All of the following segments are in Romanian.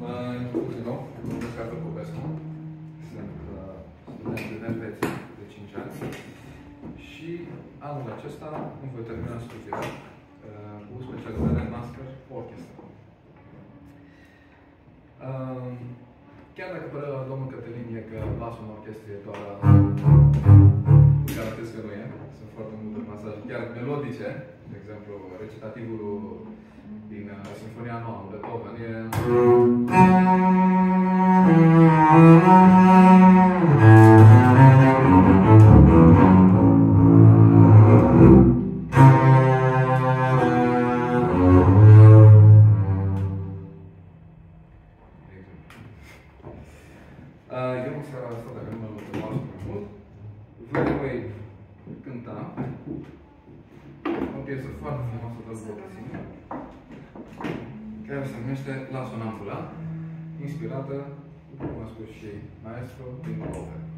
Mă introduc din nou, mă numesc Artur Popescu, sunt uh, student în Elveția de 5 ani. Și anul acesta îmi voi termina studiile uh, cu specializare în Master Orchestra. Uh, chiar dacă părerea domnul Cătălin e că basul în orchestră e doar garantez că nu e, sunt foarte multe pasaje, chiar melodice, de exemplu, recitativul 那个幸福联盟的各方面。grata un po' come squishy, maestro di.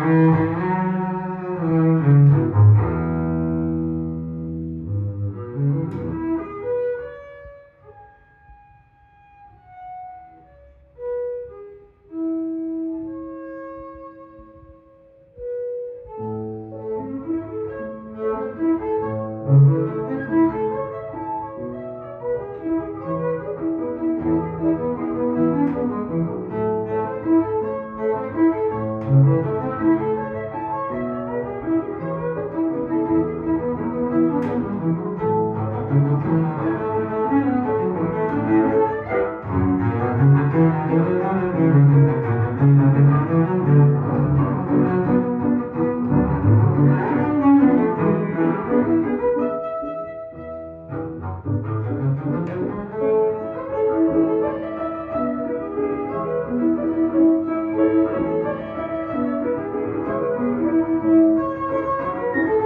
Música